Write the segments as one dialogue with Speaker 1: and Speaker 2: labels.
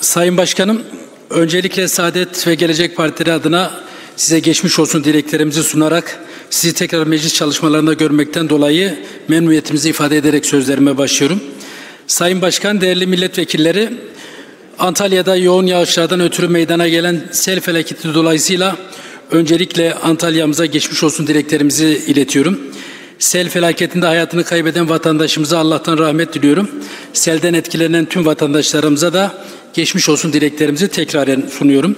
Speaker 1: Sayın Başkanım, öncelikle Saadet ve Gelecek Partileri adına size geçmiş olsun dileklerimizi sunarak sizi tekrar meclis çalışmalarında görmekten dolayı memnuniyetimizi ifade ederek sözlerime başlıyorum. Sayın Başkan, değerli milletvekilleri, Antalya'da yoğun yağışlardan ötürü meydana gelen sel felaketi dolayısıyla öncelikle Antalya'mıza geçmiş olsun dileklerimizi iletiyorum. Sel felaketinde hayatını kaybeden vatandaşımıza Allah'tan rahmet diliyorum. Selden etkilenen tüm vatandaşlarımıza da geçmiş olsun dileklerimizi tekraren sunuyorum.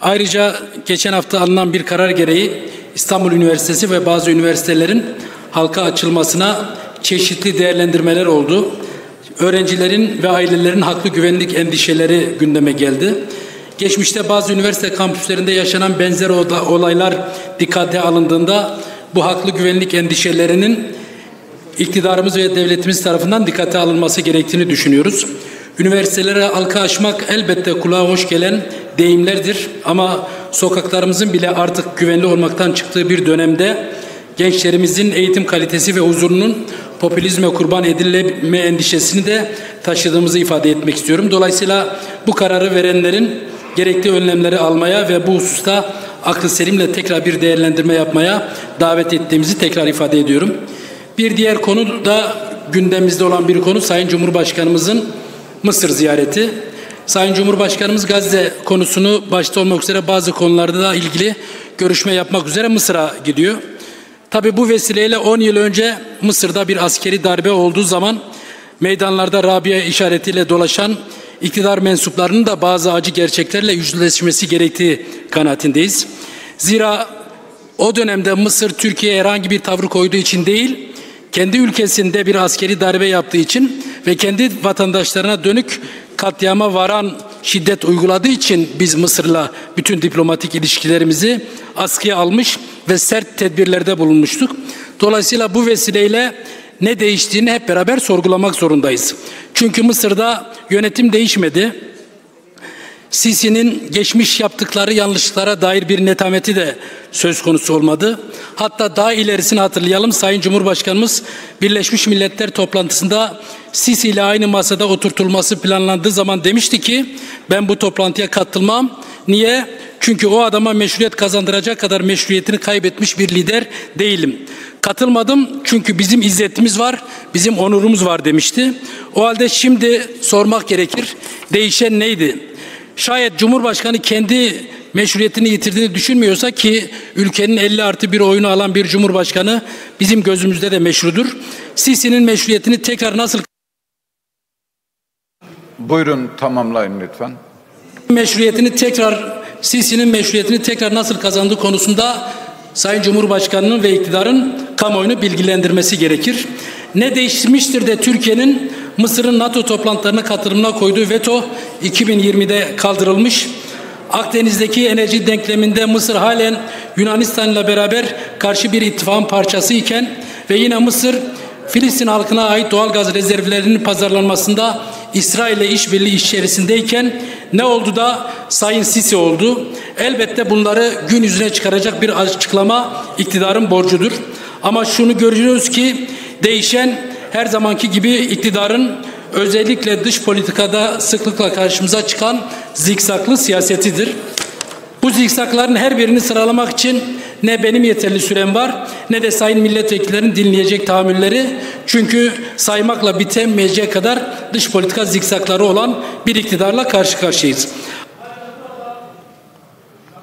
Speaker 1: Ayrıca geçen hafta alınan bir karar gereği İstanbul Üniversitesi ve bazı üniversitelerin halka açılmasına çeşitli değerlendirmeler oldu. Öğrencilerin ve ailelerin haklı güvenlik endişeleri gündeme geldi. Geçmişte bazı üniversite kampüslerinde yaşanan benzer olaylar dikkate alındığında bu haklı güvenlik endişelerinin iktidarımız ve devletimiz tarafından dikkate alınması gerektiğini düşünüyoruz. Üniversitelere halka açmak elbette kulağa hoş gelen deyimlerdir ama sokaklarımızın bile artık güvenli olmaktan çıktığı bir dönemde gençlerimizin eğitim kalitesi ve huzurunun popülizme kurban edilme endişesini de taşıdığımızı ifade etmek istiyorum. Dolayısıyla bu kararı verenlerin gerekli önlemleri almaya ve bu hususta aklı selimle tekrar bir değerlendirme yapmaya davet ettiğimizi tekrar ifade ediyorum. Bir diğer konu da gündemimizde olan bir konu Sayın Cumhurbaşkanımızın Mısır ziyareti. Sayın Cumhurbaşkanımız Gazze konusunu başta olmak üzere bazı konularda da ilgili görüşme yapmak üzere Mısır'a gidiyor. Tabi bu vesileyle 10 yıl önce Mısır'da bir askeri darbe olduğu zaman meydanlarda Rabia işaretiyle dolaşan iktidar mensuplarının da bazı acı gerçeklerle yüzleşmesi gerektiği kanaatindeyiz. Zira o dönemde Mısır Türkiye'ye herhangi bir tavrı koyduğu için değil, kendi ülkesinde bir askeri darbe yaptığı için ve kendi vatandaşlarına dönük katliama varan şiddet uyguladığı için biz Mısır'la bütün diplomatik ilişkilerimizi askıya almış ve sert tedbirlerde bulunmuştuk. Dolayısıyla bu vesileyle ne değiştiğini hep beraber sorgulamak zorundayız. Çünkü Mısır'da yönetim değişmedi. Sisi'nin geçmiş yaptıkları yanlışlıklara dair bir netameti de söz konusu olmadı. Hatta daha ilerisini hatırlayalım. Sayın Cumhurbaşkanımız Birleşmiş Milletler toplantısında Sisi ile aynı masada oturtulması planlandığı zaman demişti ki ben bu toplantıya katılmam. Niye? Çünkü o adama meşruiyet kazandıracak kadar meşruiyetini kaybetmiş bir lider değilim. Katılmadım çünkü bizim izzetimiz var, bizim onurumuz var demişti. O halde şimdi sormak gerekir. Değişen neydi? Şayet Cumhurbaşkanı kendi meşruiyetini yitirdiğini düşünmüyorsa ki ülkenin 50 artı bir oyunu alan bir Cumhurbaşkanı bizim gözümüzde de meşrudur. Sisi'nin meşruiyetini tekrar nasıl
Speaker 2: Buyurun tamamlayın lütfen.
Speaker 1: Meşruiyetini tekrar Sisi'nin meşruiyetini tekrar nasıl kazandığı konusunda Sayın Cumhurbaşkanı'nın ve iktidarın kamuoyunu bilgilendirmesi gerekir. Ne değişmiştir de Türkiye'nin Mısır'ın NATO toplantılarına katılımına koyduğu veto 2020'de kaldırılmış. Akdeniz'deki enerji denkleminde Mısır halen Yunanistan'la beraber karşı bir ittifakın parçası iken ve yine Mısır Filistin halkına ait doğal gaz rezervlerinin pazarlanmasında İsrail ile işbirliği içerisindeyken ne oldu da Sayın Sisi oldu? Elbette bunları gün yüzüne çıkaracak bir açıklama iktidarın borcudur. Ama şunu görüyoruz ki değişen her zamanki gibi iktidarın özellikle dış politikada sıklıkla karşımıza çıkan zikzaklı siyasetidir. Bu zikzakların her birini sıralamak için ne benim yeterli sürem var ne de sayın milletvekillerin dinleyecek tahammülleri. Çünkü saymakla bitemeyecek kadar dış politika zikzakları olan bir iktidarla karşı karşıyayız.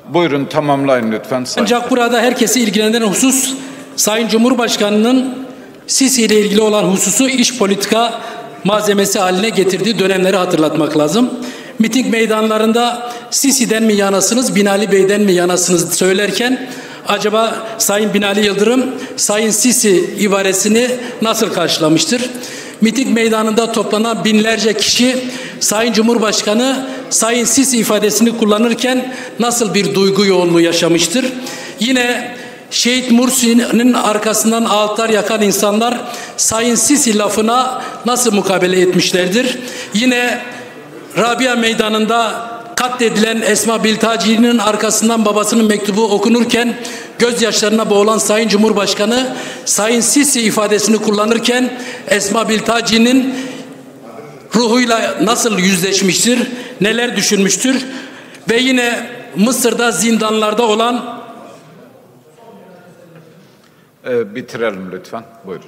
Speaker 2: Buyurun tamamlayın lütfen.
Speaker 1: Sayın. Ancak burada herkesi ilgilendiren husus Sayın Cumhurbaşkanı'nın Sisi ile ilgili olan hususu iş politika malzemesi haline getirdiği dönemleri hatırlatmak lazım. Miting meydanlarında Sisi'den mi yanasınız, Binali Bey'den mi yanasınız söylerken acaba Sayın Binali Yıldırım Sayın Sisi ibaresini nasıl karşılamıştır? Miting meydanında toplanan binlerce kişi Sayın Cumhurbaşkanı Sayın Sisi ifadesini kullanırken nasıl bir duygu yoğunluğu yaşamıştır? Yine Şehit Mursi'nin arkasından ağıtlar yakan insanlar Sayın Sisi lafına nasıl mukabele etmişlerdir? Yine Rabia Meydanı'nda katledilen Esma Biltaci'nin arkasından babasının mektubu okunurken gözyaşlarına boğulan Sayın Cumhurbaşkanı Sayın Sisi ifadesini kullanırken Esma Biltaci'nin ruhuyla nasıl yüzleşmiştir? neler düşünmüştür? Ve yine Mısır'da zindanlarda olan
Speaker 2: Ee, bitirelim lütfen. Buyurun.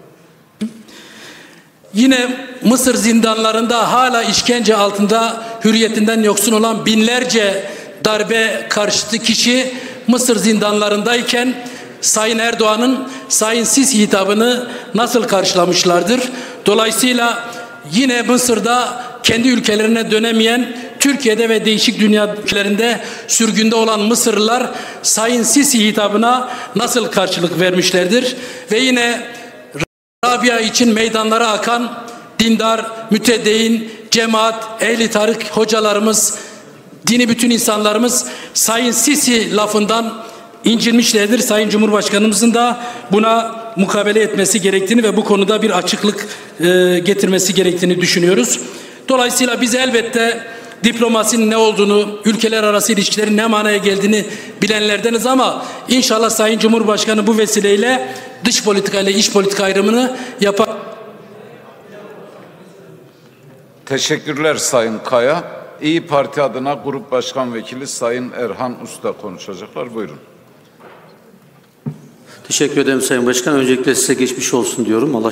Speaker 1: Yine Mısır zindanlarında hala işkence altında hürriyetinden yoksun olan binlerce darbe karşıtı kişi Mısır zindanlarındayken Sayın Erdoğan'ın Sayın Sisi hitabını nasıl karşılamışlardır? Dolayısıyla yine Mısır'da kendi ülkelerine dönemeyen Türkiye'de ve değişik dünya ülkelerinde sürgünde olan Mısırlılar Sayın Sisi hitabına nasıl karşılık vermişlerdir? Ve yine Rabia için meydanlara akan dindar, mütedeyyin, cemaat, ehli tarık hocalarımız, dini bütün insanlarımız Sayın Sisi lafından incinmişlerdir. Sayın Cumhurbaşkanımızın da buna mukabele etmesi gerektiğini ve bu konuda bir açıklık e, getirmesi gerektiğini düşünüyoruz. Dolayısıyla biz elbette diplomasinin ne olduğunu, ülkeler arası ilişkilerin ne manaya geldiğini bilenlerdeniz ama inşallah Sayın Cumhurbaşkanı bu vesileyle dış politika ile iç politika ayrımını yapar.
Speaker 2: Teşekkürler Sayın Kaya. İyi Parti adına Grup Başkan Vekili Sayın Erhan Usta konuşacaklar. Buyurun.
Speaker 3: Teşekkür ederim Sayın Başkan. Öncelikle size geçmiş olsun diyorum. Allah